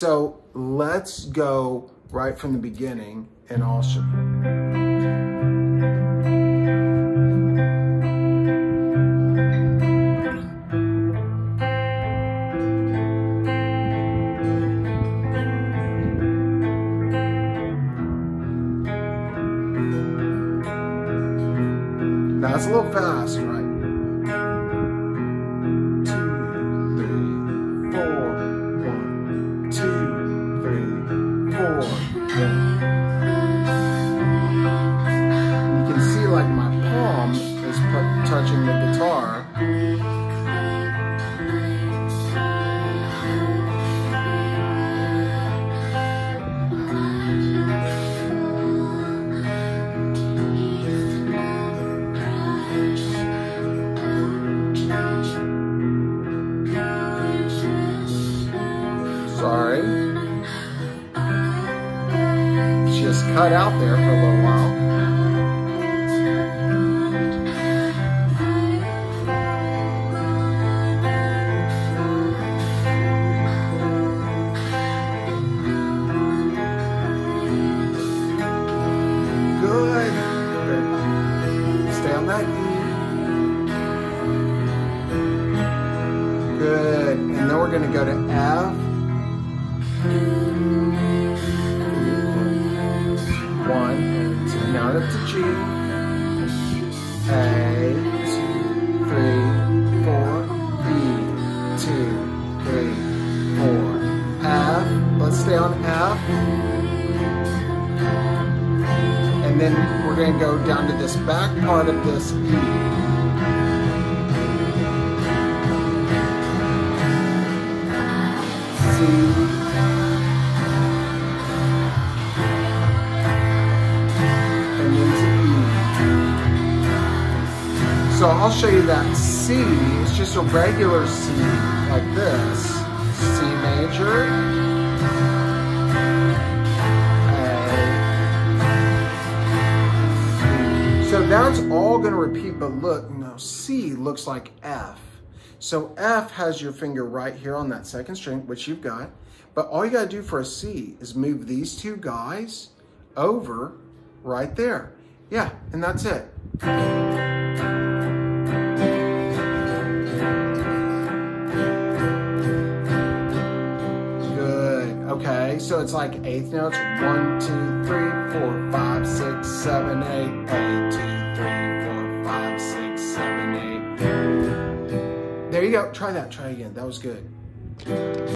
So let's go right from the beginning and I'll show. That's a little fast, right? Guitar. Sorry. Just cut out there for a little while. We're going to go to F. One. And now up to G. A. Two, three, four. B. Two, three, four. F. Let's stay on F. And then we're going to go down to this back part of this E. And E. So I'll show you that C. It's just a regular C like this. C major. A. So that's all going to repeat, but look, no, C looks like F. So F has your finger right here on that second string, which you've got. But all you got to do for a C is move these two guys over right there. Yeah, and that's it. Good. Okay, so it's like eighth notes. One, two, three, There you go. Try that. Try again. That was good.